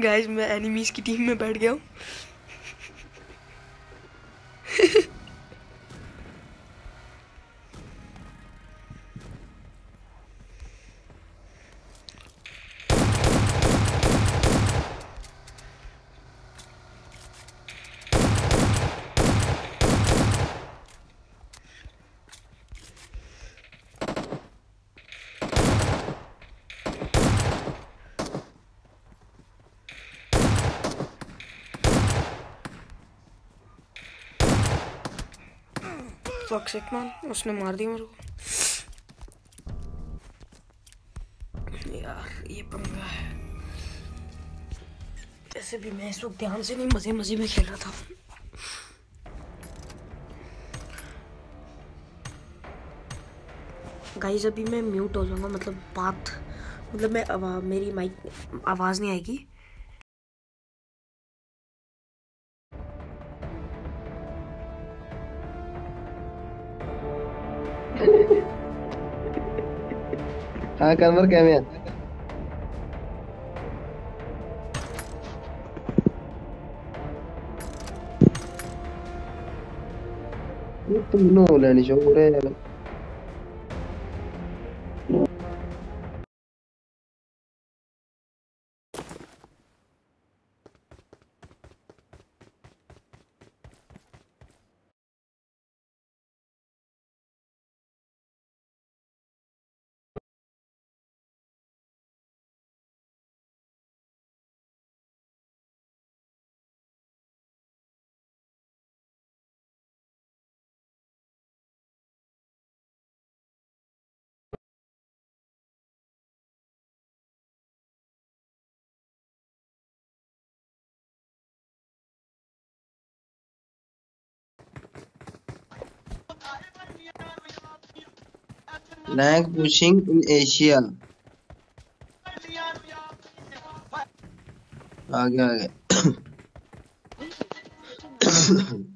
Guys मैं enemies की team में बैठ गया हूँ। फक सिक मैन उसने मार दिया मेरे को यार ये पंगा है। ऐसे भी मैं इस वक्त ध्यान से नहीं मज़े मज़े में खेल रहा था। गाइस अभी मैं म्यूट हो जाऊँगा मतलब बात मतलब मैं आवा, मेरी माइक आवाज़ नहीं आएगी। हाँ कन्वर कैमे है। तुम नो लेनी चाहिए rank pushing in Asia आगे आगे